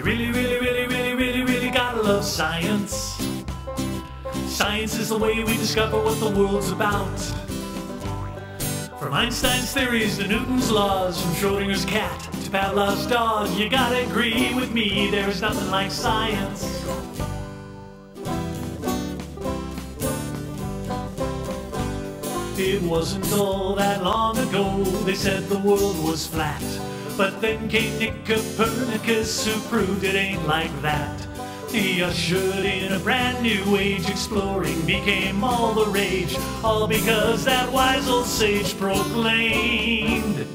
You really, really, really, really, really, really gotta love science. Science is the way we discover what the world's about. From Einstein's theories to Newton's laws, from Schrodinger's cat to Pavlov's dog, you gotta agree with me, there's nothing like science. It wasn't all that long ago they said the world was flat. But then came Nick Copernicus who proved it ain't like that. He ushered in a brand new age, exploring became all the rage, all because that wise old sage proclaimed.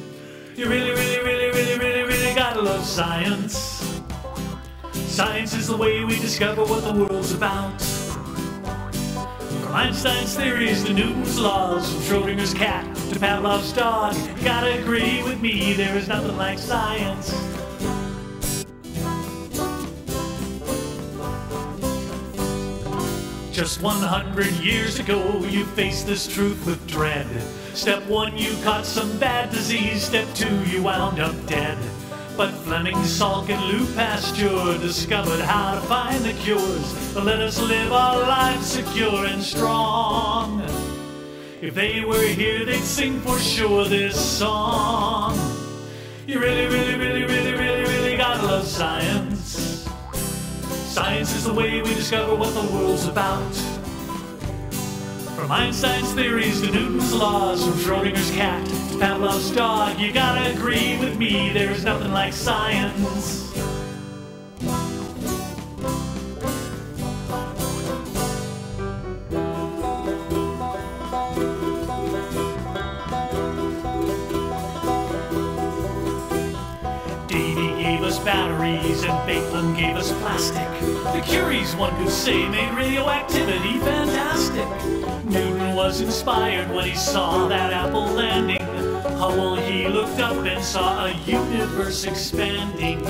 You really, really, really, really, really, really gotta love science. Science is the way we discover what the world's about. From Einstein's theories to Newton's laws, from Schrodinger's cat to Pavlov's dog, you gotta agree with me, there is nothing like science. Just 100 years ago, you faced this truth with dread. Step one, you caught some bad disease. Step two, you wound up dead. But Fleming, Salk, and Lou Pasteur discovered how to find the cures let us live our lives secure and strong. If they were here, they'd sing for sure this song. You really, really, really, really, really, really gotta love science. Science is the way we discover what the world's about. From Einstein's theories to Newton's laws, from Schrodinger's cat to Pavlov's dog, you gotta agree with me, there's nothing like science. Batteries and Bateman gave us plastic. The Curies, one could say, made radioactivity fantastic. Newton was inspired when he saw that apple landing. Hubble, he looked up and saw a universe expanding.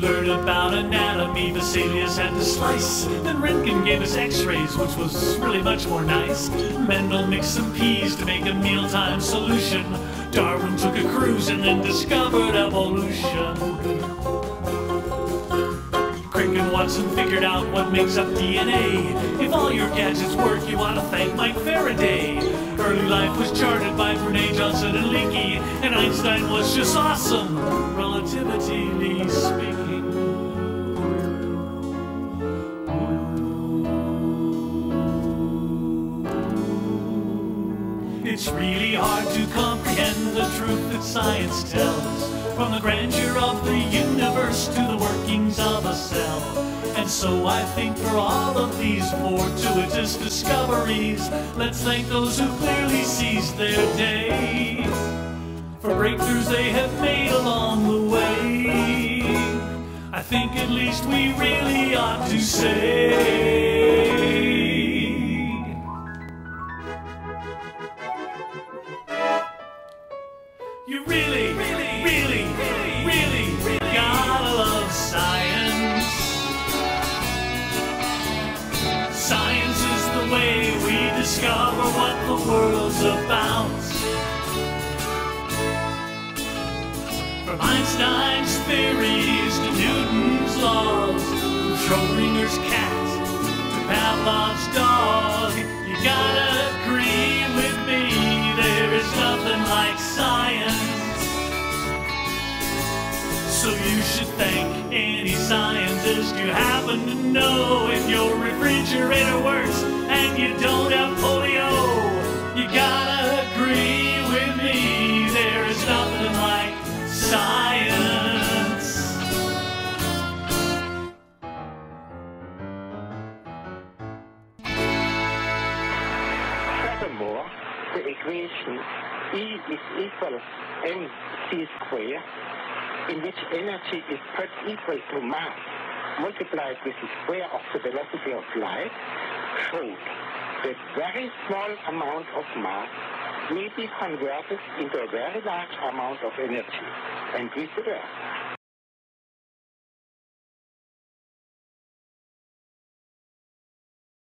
Learn about anatomy, Vesalius had to slice. Then Röntgen gave us x-rays, which was really much more nice. Mendel mixed some peas to make a mealtime solution. Darwin took a cruise and then discovered evolution. Crick and Watson figured out what makes up DNA. If all your gadgets work, you ought to thank Mike Faraday. Early life was charted by Brene Johnson and Leakey, and Einstein was just awesome, relatively speaking. It's really hard to comprehend the truth that science tells. From the grandeur of the universe to the workings of a cell. And so I think for all of these fortuitous discoveries, let's thank those who clearly seized their day. For breakthroughs they have made along the way. I think at least we really ought to say. You really, really, really, really, really gotta love science. Science is the way we discover what the world's about. From Einstein's theories to Newton's laws, from Schrodinger's cat to Pavlov's dog, you gotta should thank any scientist you happen to know if your refrigerator works and you don't have polio. You gotta agree with me, there is nothing like science. Furthermore, the equation E is equal to mc square, in which energy is put equal to mass multiplied with the square of the velocity of light, showed that very small amount of mass may be converted into a very large amount of energy, and vice versa.